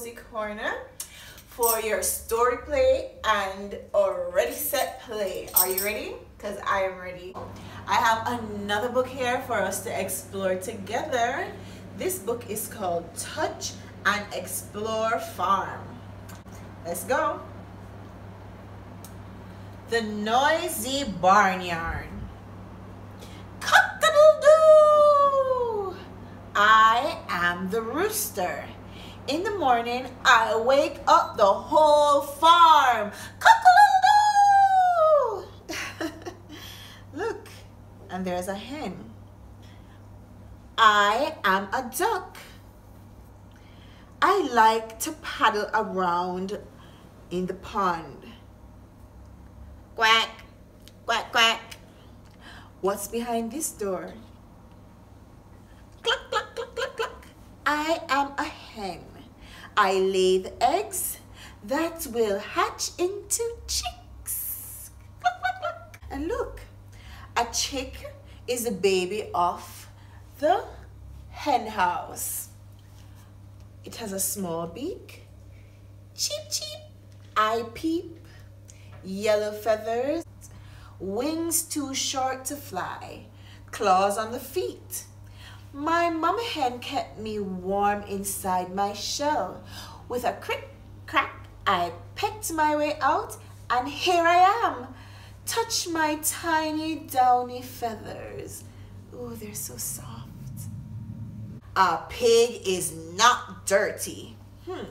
Kozy Korner for your story play and already set play. Are you ready? Because I am ready. I have another book here for us to explore together. This book is called Touch and Explore Farm. Let's go. The Noisy Barnyard. Cock-a-doodle-doo! I am the rooster. In the morning, I wake up the whole farm. Look, and there's a hen. I am a duck. I like to paddle around in the pond. Quack, quack, quack. What's behind this door? Cluck, cluck, cluck, cluck, cluck. I am a hen. I lay the eggs that will hatch into chicks. And look, a chick is a baby of the hen house. It has a small beak. Cheep, cheep. I peep. Yellow feathers. Wings too short to fly. Claws on the feet. My mama hen kept me warm inside my shell. With a crick crack, I pecked my way out, and here I am. Touch my tiny downy feathers. Oh, they're so soft. A pig is not dirty. Hmm.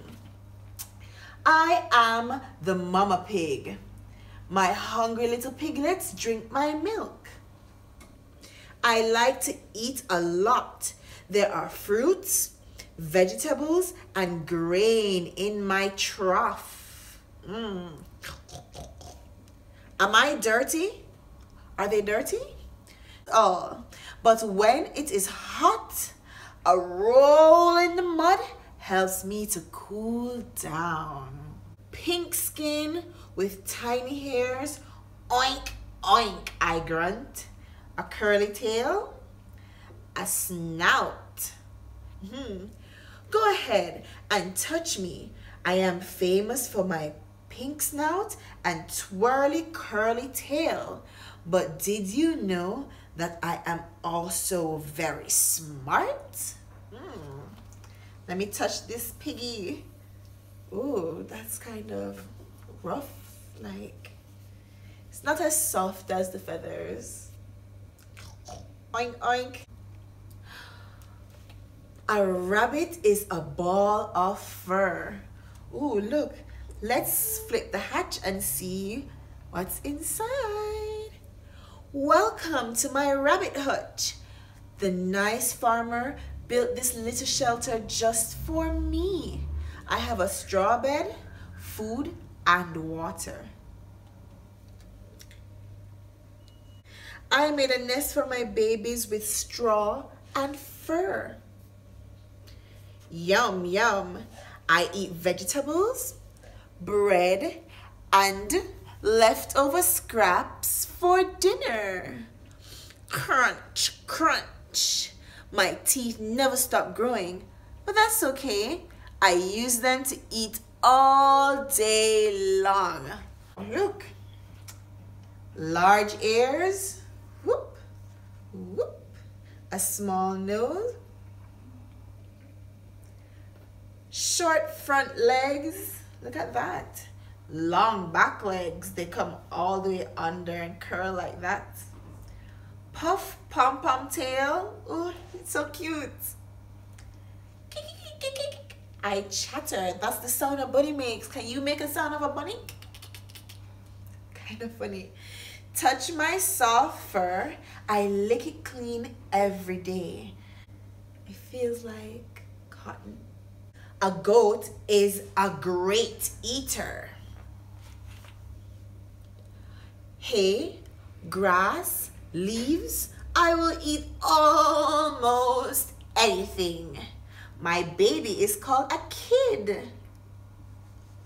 I am the mama pig. My hungry little piglets drink my milk. I like to eat a lot. There are fruits, vegetables, and grain in my trough. Mm. Am I dirty? Are they dirty? Oh, but when it is hot, a roll in the mud helps me to cool down. Pink skin with tiny hairs, oink, oink, I grunt. A curly tail, a snout. Hmm. Go ahead and touch me. I am famous for my pink snout and twirly curly tail. But did you know that I am also very smart? Hmm. Let me touch this piggy. Ooh, that's kind of rough. Like, it's not as soft as the feathers. Oink, oink. A rabbit is a ball of fur. Ooh, look. Let's flip the hatch and see what's inside. Welcome to my rabbit hutch. The nice farmer built this little shelter just for me. I have a straw bed, food, and water. I made a nest for my babies with straw and fur. Yum, yum. I eat vegetables, bread, and leftover scraps for dinner. Crunch, crunch. My teeth never stop growing, but that's okay. I use them to eat all day long. Look, large ears, whoop, a small nose, short front legs, look at that, long back legs, they come all the way under and curl like that. Puff pom-pom tail, oh, it's so cute. I chatter, that's the sound a bunny makes. Can you make a sound of a bunny? Kind of funny. Touch my soft fur. I lick it clean every day. It feels like cotton. A goat is a great eater. Hay, grass, leaves, I will eat almost anything. My baby is called a kid.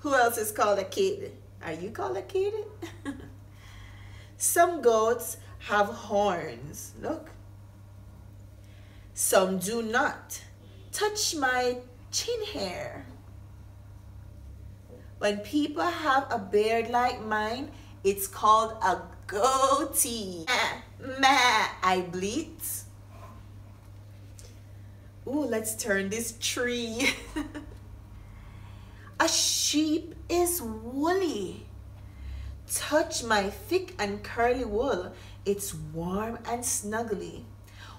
Who else is called a kid? Are you called a kid? Some goats have horns. Look. Some do not. touch my chin hair. When people have a beard like mine, it's called a goatee. Meh, I bleat. Ooh, let's turn this tree. a sheep is woolly. Touch my thick and curly wool. It's warm and snuggly.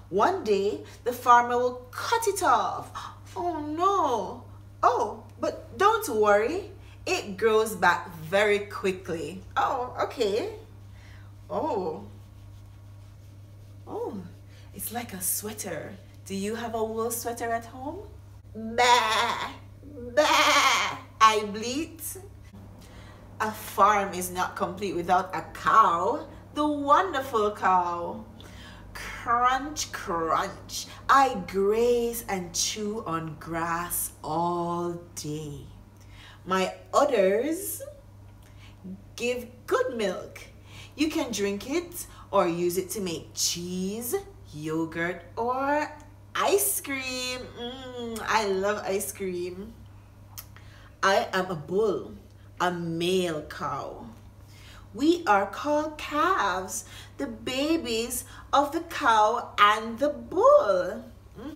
One day, the farmer will cut it off. Oh no. Oh, but don't worry. It grows back very quickly. Oh, okay. Oh. Oh, it's like a sweater. Do you have a wool sweater at home? Bah, bah, I bleat. A farm is not complete without a cow, the wonderful cow. Crunch, crunch, I graze and chew on grass all day. My udders give good milk. You can drink it or use it to make cheese, yogurt, or ice cream. Mm, I love ice cream. I am a bull, a male cow. We are called calves, the babies of the cow and the bull. Mm.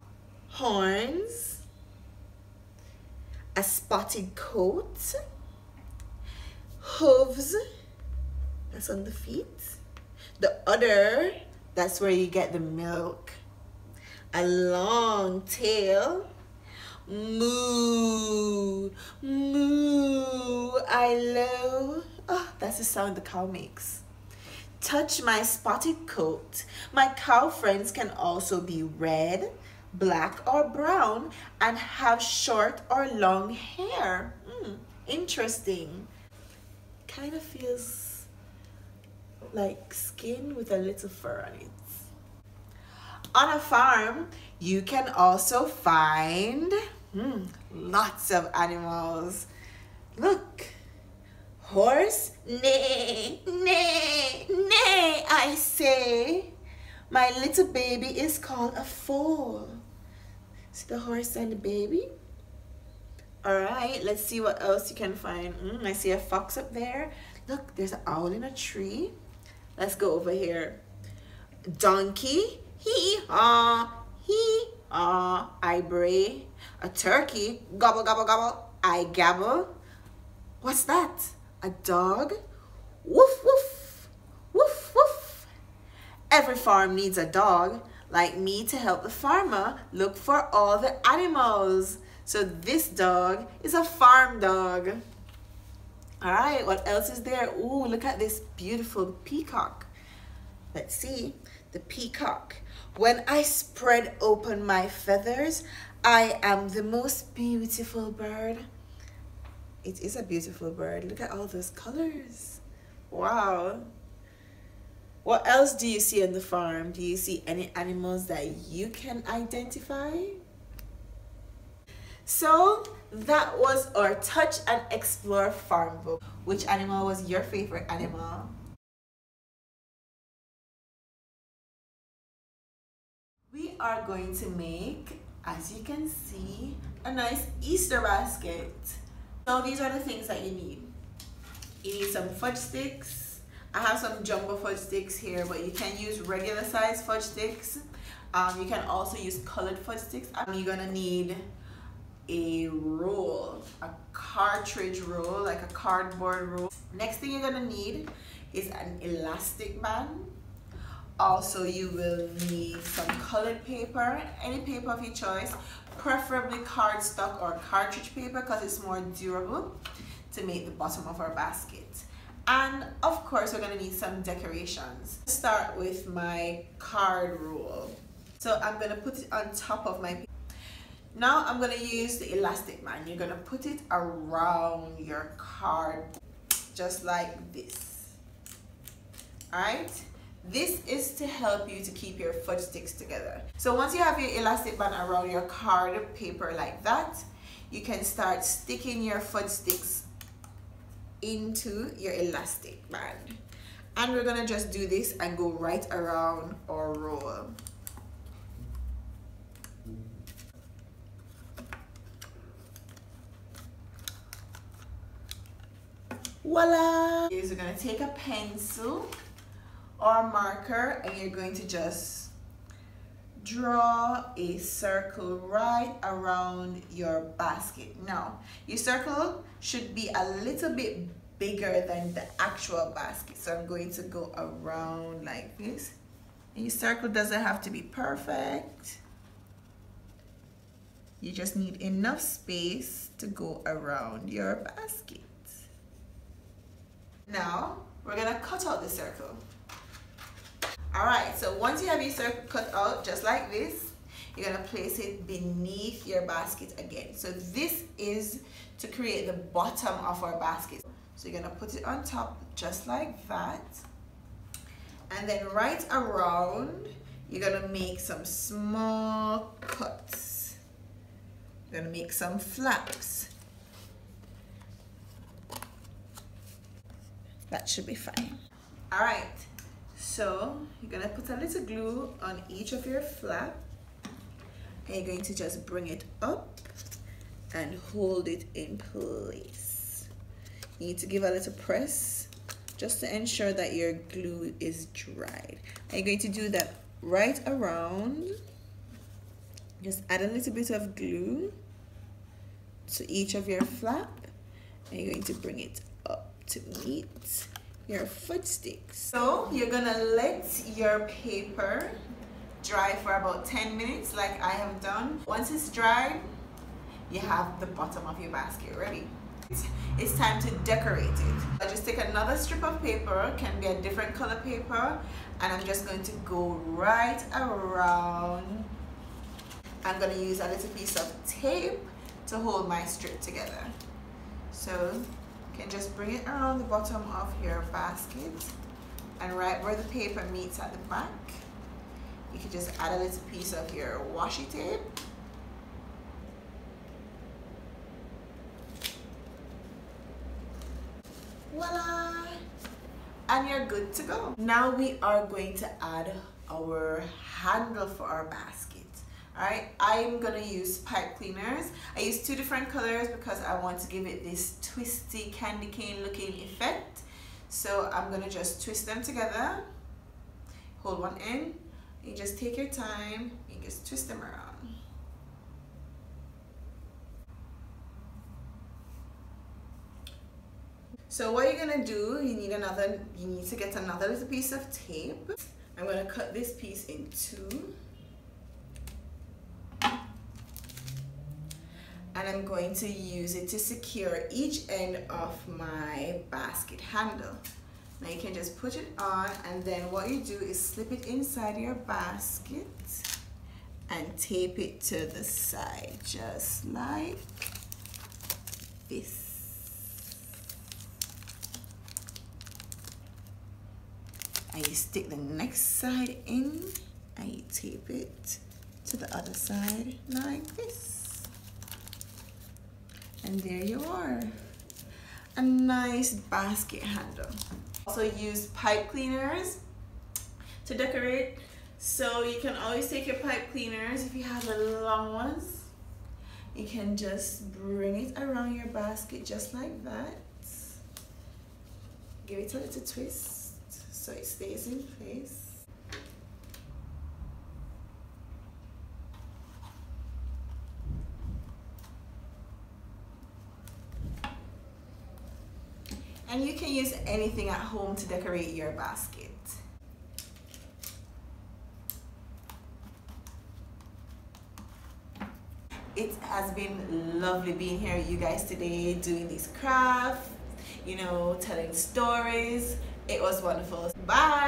Horns, a spotted coat, hooves, that's on the feet. The udder, that's where you get the milk a long tail. Moo, moo, I love. Oh, that's the sound the cow makes. Touch my spotted coat. My cow friends can also be red, black, or brown and have short or long hair. Mm, interesting. Kind of feels like skin with a little fur on it. On a farm, you can also find hmm, lots of animals. Look, horse, nay, nay, nay, I say. My little baby is called a foal. See the horse and the baby? All right, let's see what else you can find. Mm, I see a fox up there. Look, there's an owl in a tree. Let's go over here. Donkey Hee haw, hee haw, I bray. A turkey, gobble, gobble, gobble, I gabble. What's that? A dog? Woof, woof, woof, woof. Every farm needs a dog like me to help the farmer look for all the animals. So this dog is a farm dog. All right, what else is there? Ooh, look at this beautiful peacock. Let's see, the peacock. When I spread open my feathers, I am the most beautiful bird. It is a beautiful bird. Look at all those colors. Wow. What else do you see on the farm? Do you see any animals that you can identify? So that was our Touch and Explore farm book. Which animal was your favorite animal? we are going to make, as you can see, a nice Easter basket. So these are the things that you need. You need some fudge sticks. I have some jumbo fudge sticks here, but you can use regular size fudge sticks. Um, you can also use colored fudge sticks. You're gonna need a roll, a cartridge roll, like a cardboard roll. Next thing you're gonna need is an elastic band also, you will need some colored paper, any paper of your choice, preferably cardstock or cartridge paper because it's more durable to make the bottom of our basket. And of course, we're gonna need some decorations. Start with my card roll. So I'm gonna put it on top of my now I'm gonna use the elastic band. You're gonna put it around your card just like this. All right? This is to help you to keep your fudge sticks together. So once you have your elastic band around your card paper like that, you can start sticking your fudge sticks into your elastic band. And we're gonna just do this and go right around our roll. Voila! Is we're gonna take a pencil or marker and you're going to just draw a circle right around your basket. Now your circle should be a little bit bigger than the actual basket. So I'm going to go around like this. And your circle doesn't have to be perfect. You just need enough space to go around your basket. Now we're gonna cut out the circle all right so once you have your circle cut out just like this you're gonna place it beneath your basket again. So this is to create the bottom of our basket. So you're gonna put it on top just like that. And then right around you're gonna make some small cuts. You're gonna make some flaps. That should be fine. All right so you're gonna put a little glue on each of your flap and you're going to just bring it up and hold it in place. You need to give a little press just to ensure that your glue is dried. And you're going to do that right around. Just add a little bit of glue to each of your flap and you're going to bring it up to meet your fudge sticks. So you're gonna let your paper dry for about 10 minutes like I have done. Once it's dry, you have the bottom of your basket ready. It's time to decorate it. I just take another strip of paper, can be a different color paper, and I'm just going to go right around. I'm gonna use a little piece of tape to hold my strip together. So can just bring it around the bottom of your basket and right where the paper meets at the back you can just add a little piece of your washi tape. Voila! And you're good to go. Now we are going to add our handle for our basket Alright, I'm gonna use pipe cleaners. I use two different colors because I want to give it this twisty candy cane looking effect. So I'm gonna just twist them together. Hold one end. You just take your time and just twist them around. So what you're gonna do, you need another, you need to get another little piece of tape. I'm gonna cut this piece in two. And I'm going to use it to secure each end of my basket handle. Now you can just put it on and then what you do is slip it inside your basket and tape it to the side just like this. And you stick the next side in and you tape it to the other side like this. And there you are. A nice basket handle. Also use pipe cleaners to decorate. So you can always take your pipe cleaners if you have the long ones. You can just bring it around your basket just like that. Give it a little twist so it stays in place. And you can use anything at home to decorate your basket. It has been lovely being here with you guys today, doing this craft, you know, telling stories. It was wonderful. Bye!